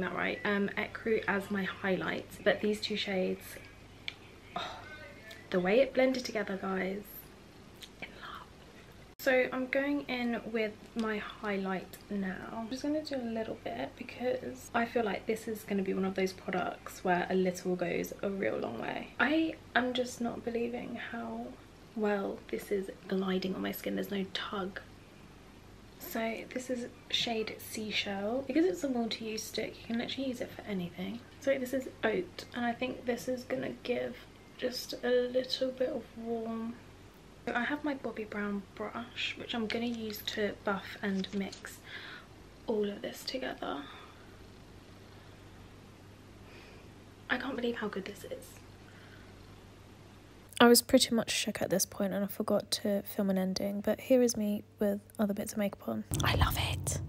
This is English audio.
that right? Um ecru as my highlights but these two shades oh, the way it blended together guys in love. So i'm going in with my highlight now. I'm just going to do a little bit because i feel like this is going to be one of those products where a little goes a real long way. I am just not believing how well this is gliding on my skin. There's no tug so this is shade Seashell. Because it's a multi-use stick, you can literally use it for anything. So this is Oat, and I think this is gonna give just a little bit of warm. I have my Bobbi Brown brush, which I'm gonna use to buff and mix all of this together. I can't believe how good this is. I was pretty much shook at this point and I forgot to film an ending, but here is me with other bits of makeup on. I love it.